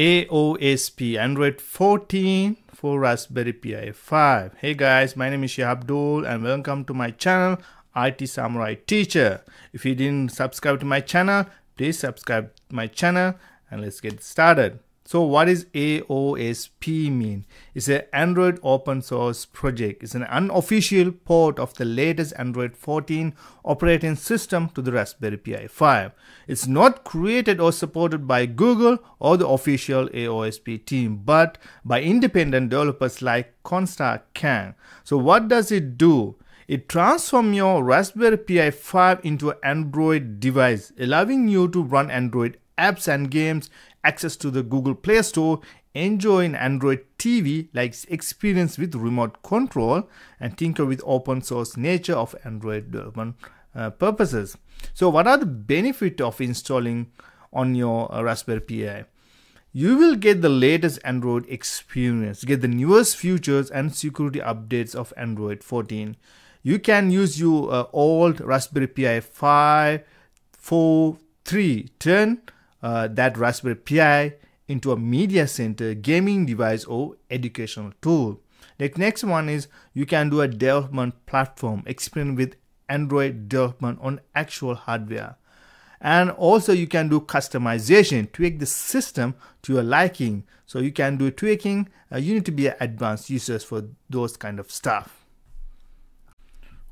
AOSP Android 14 for Raspberry Pi 5. Hey guys, my name is Shia Abdul and welcome to my channel IT Samurai Teacher. If you didn't subscribe to my channel, please subscribe to my channel and let's get started. So what is AOSP mean? It's an Android open source project. It's an unofficial port of the latest Android 14 operating system to the Raspberry Pi 5. It's not created or supported by Google or the official AOSP team, but by independent developers like Kongstar Kang. So what does it do? It transforms your Raspberry Pi 5 into an Android device, allowing you to run Android apps and games, access to the Google Play Store, enjoy an Android TV like experience with remote control, and tinker with open source nature of Android development uh, purposes. So, what are the benefits of installing on your uh, Raspberry Pi? You will get the latest Android experience, get the newest features and security updates of Android 14. You can use your uh, old Raspberry Pi 5, 4, 3, 10 uh, that Raspberry Pi into a media center, gaming device, or educational tool. The next one is you can do a development platform, experiment with Android development on actual hardware. And also you can do customization, tweak the system to your liking. So you can do tweaking. Uh, you need to be advanced users for those kind of stuff.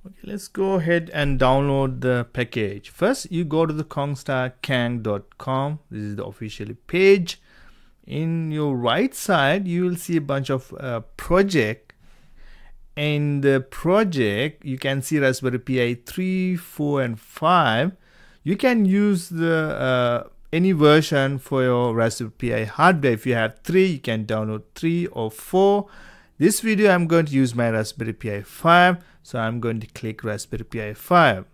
Okay, let's go ahead and download the package. First, you go to the konstakang.com. This is the official page. In your right side, you will see a bunch of uh, project. In the project, you can see Raspberry Pi 3, 4, and 5. You can use the uh, any version for your Raspberry Pi hardware. If you have 3, you can download 3 or 4 this video I'm going to use my Raspberry Pi 5 so I'm going to click Raspberry Pi 5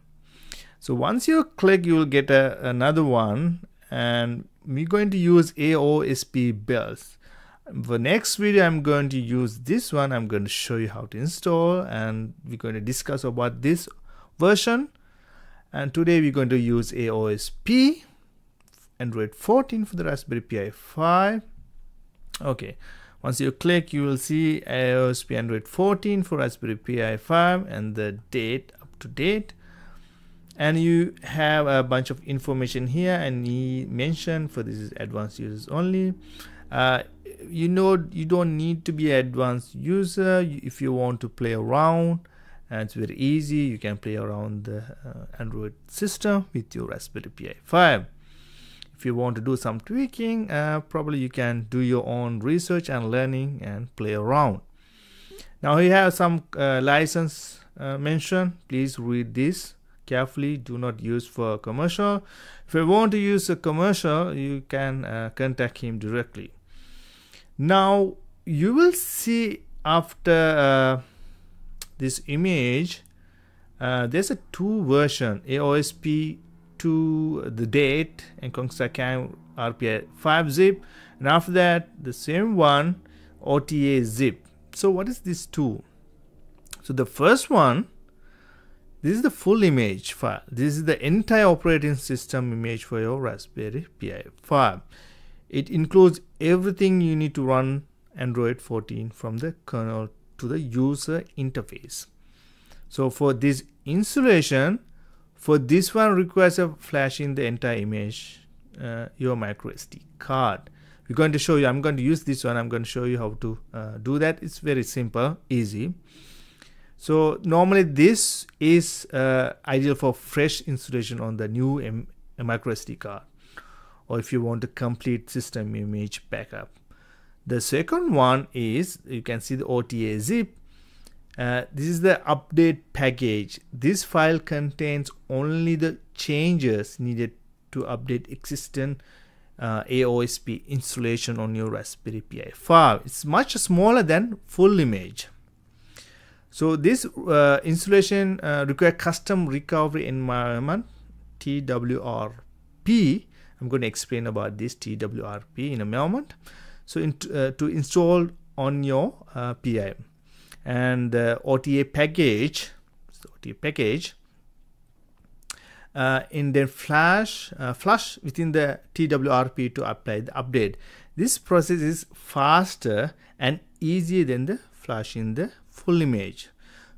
so once you click you will get a, another one and we're going to use AOSP builds. The next video I'm going to use this one. I'm going to show you how to install and we're going to discuss about this version. And today we're going to use AOSP Android 14 for the Raspberry Pi 5 okay once you click, you will see AOSP Android 14 for Raspberry Pi 5 and the date up to date. And you have a bunch of information here and he mentioned for this is advanced users only. Uh, you know you don't need to be an advanced user if you want to play around and it's very easy you can play around the uh, android system with your raspberry pi 5 if you want to do some tweaking uh, probably you can do your own research and learning and play around. Now you have some uh, license uh, mentioned please read this carefully. Do not use for commercial. If you want to use a commercial you can uh, contact him directly. Now you will see after uh, this image uh, there's a two version AOSP to the date and Kang RPI 5 zip and after that the same one OTA zip. So what is this two? So the first one this is the full image file. This is the entire operating system image for your Raspberry Pi 5. It includes everything you need to run Android 14 from the kernel to the user interface. So for this installation, for this one requires a flashing the entire image uh, your micro SD card. We're going to show you I'm going to use this one I'm going to show you how to uh, do that. It's very simple easy. So normally this is uh, ideal for fresh installation on the new M micro SD card or if you want a complete system image backup. The second one is you can see the OTA zip uh, this is the update package. This file contains only the changes needed to update existing uh, AOSP installation on your Raspberry Pi 5. It's much smaller than full image. So this uh, installation uh, require custom recovery environment TWRP. I'm going to explain about this TWRP in a moment. So in, uh, to install on your uh, PI and the OTA package so OTA package uh, in the flash uh, flush within the TWRP to apply the update. This process is faster and easier than the flush in the full image.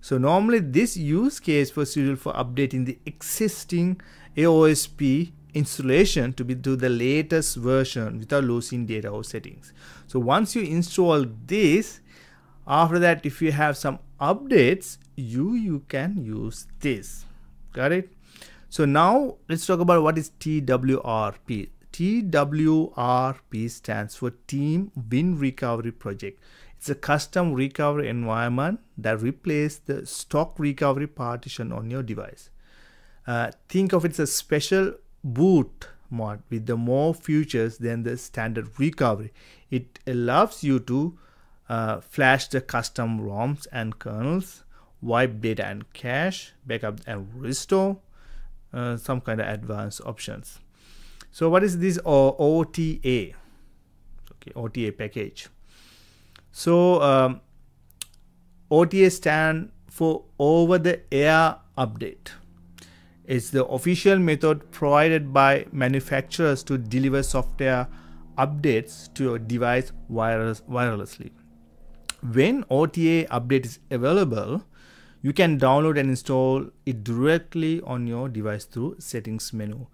So normally this use case was suitable for updating the existing AOSP installation to be to the latest version without losing data or settings. So once you install this, after that if you have some updates, you you can use this. Got it? So now let's talk about what is TWRP. TWRP stands for Team Win Recovery Project. It's a custom recovery environment that replaces the stock recovery partition on your device. Uh, think of it as a special boot mod with the more features than the standard recovery. It allows you to uh, flash the custom ROMs and kernels, wipe data and cache, backup and restore, uh, some kind of advanced options. So what is this OTA? Okay, OTA package. So um, OTA stand for over the air update. It's the official method provided by manufacturers to deliver software updates to your device wireless, wirelessly. When OTA update is available, you can download and install it directly on your device through settings menu.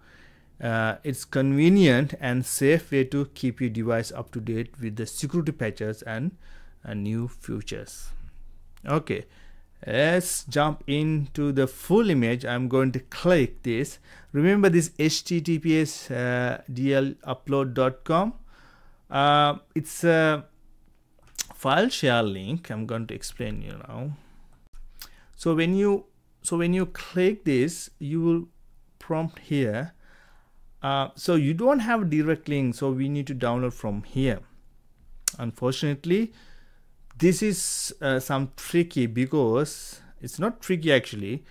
Uh, it's convenient and safe way to keep your device up to date with the security patches and uh, new features. Okay, let's jump into the full image. I'm going to click this. Remember this https uh, dlupload.com. Uh, it's a file share link. I'm going to explain you now. So when you so when you click this you will prompt here. Uh, so you don't have a direct link so we need to download from here. Unfortunately this is uh, some tricky because it's not tricky actually.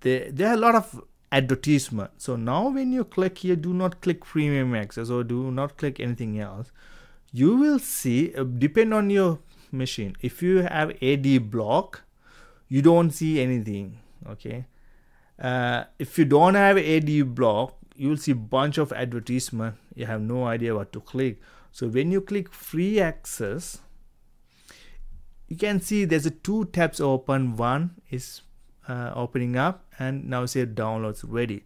There, there are a lot of advertisement. So now when you click here do not click premium access or do not click anything else you will see uh, depend on your machine. If you have ad block you don't see anything okay? Uh, if you don't have ad block you will see bunch of advertisement. You have no idea what to click. So when you click free access you can see there's a two tabs open. One is uh, opening up and now say downloads ready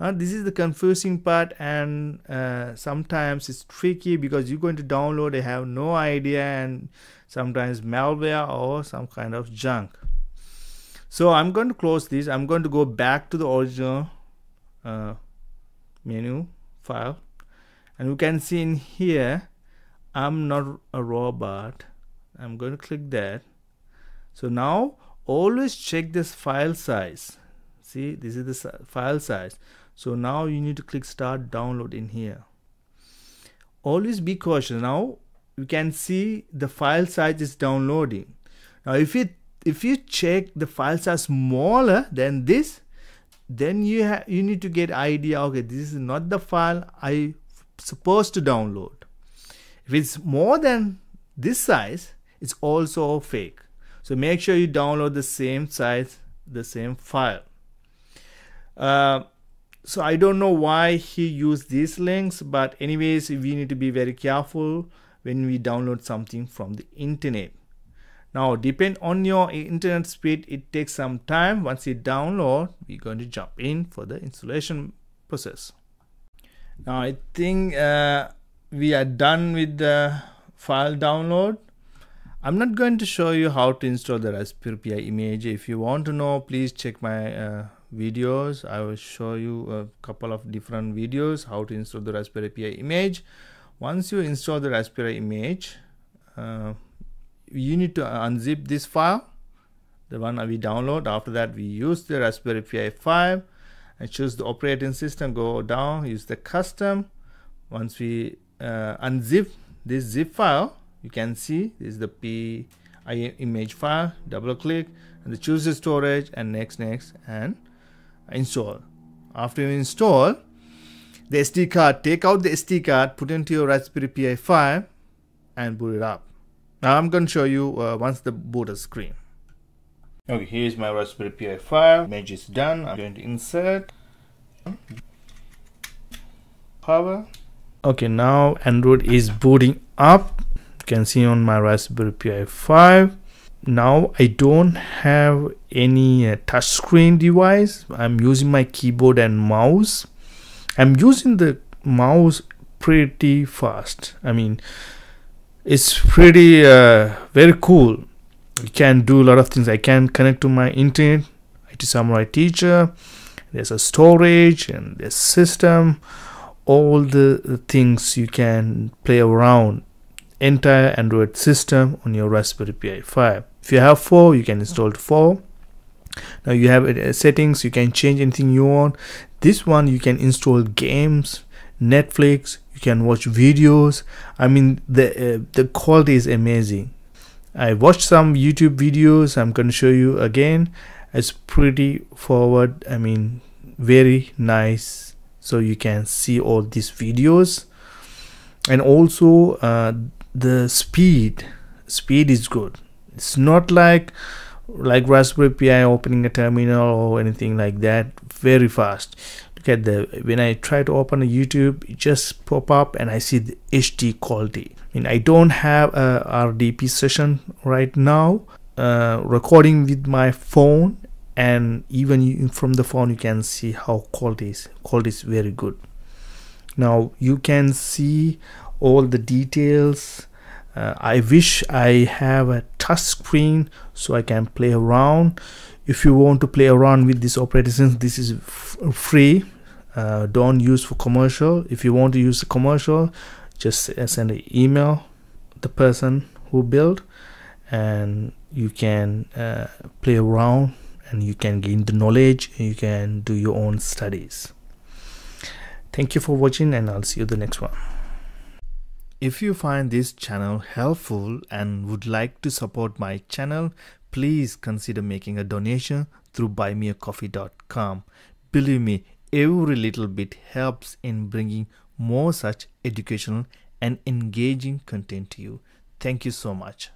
uh, this is the confusing part and uh, sometimes it's tricky because you're going to download you have no idea and sometimes malware or some kind of junk. So I'm going to close this. I'm going to go back to the original uh, menu file. And you can see in here I'm not a robot. I'm going to click that. So now always check this file size see this is the file size. So now you need to click start download in here. Always be cautious. Now you can see the file size is downloading. Now if it if you check the files are smaller than this then you have you need to get idea okay this is not the file I supposed to download. If it's more than this size it's also fake. So make sure you download the same size the same file uh, so I don't know why he used these links but anyways we need to be very careful when we download something from the internet. Now depend on your internet speed. It takes some time. Once you download we're going to jump in for the installation process. Now I think uh, we are done with the file download. I'm not going to show you how to install the Raspberry Pi image. If you want to know please check my uh, videos. I will show you a couple of different videos how to install the Raspberry Pi image. Once you install the Raspberry image uh, you need to unzip this file the one we download. After that we use the Raspberry Pi 5 and choose the operating system. Go down use the custom. Once we uh, unzip this zip file you can see this is the P image file. Double click and choose the storage and next next and install after you install the SD card take out the SD card put into your Raspberry Pi 5 and boot it up now I'm going to show you uh, once the booter screen. Okay, here's my Raspberry Pi 5. Image is done. I'm going to insert power okay now android is booting up you can see on my raspberry pi 5 now i don't have any uh, touchscreen device. I'm using my keyboard and mouse. I'm using the mouse pretty fast. I mean it's pretty uh, very cool. You can do a lot of things. I can connect to my internet. It samurai teacher. There's a storage and there's system. All the things you can play around. Entire android system on your raspberry pi 5 if you have 4 you can install 4 now you have uh, settings you can change anything you want. This one you can install games netflix you can watch videos. I mean the uh, the quality is amazing. I watched some youtube videos i'm going to show you again. It's pretty forward i mean very nice. So you can see all these videos. And also uh, the speed. Speed is good it's not like like raspberry pi opening a terminal or anything like that. Very fast. Look at the when i try to open a youtube it just pop up and i see the hd quality. I mean, I don't have a RDP session right now uh, recording with my phone and even from the phone you can see how quality is quality is very good. Now you can see all the details uh, I wish I have a touch screen so I can play around. If you want to play around with this operating system this is free. Uh, don't use for commercial. If you want to use commercial just send an email the person who built and you can uh, play around and you can gain the knowledge you can do your own studies. Thank you for watching and i'll see you the next one if you find this channel helpful and would like to support my channel please consider making a donation through buymeacoffee.com believe me every little bit helps in bringing more such educational and engaging content to you. Thank you so much